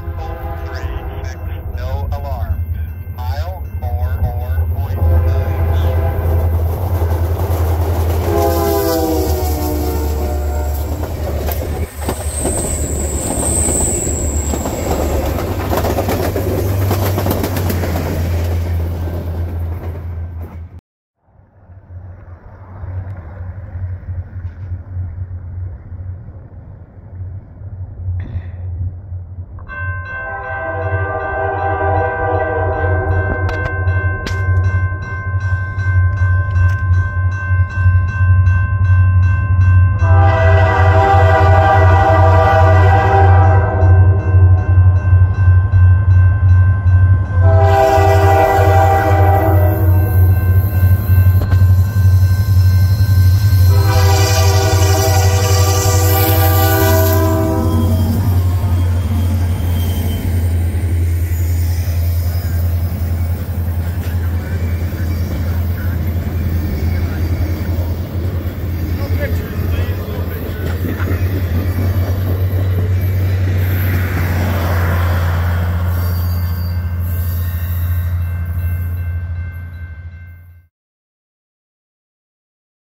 14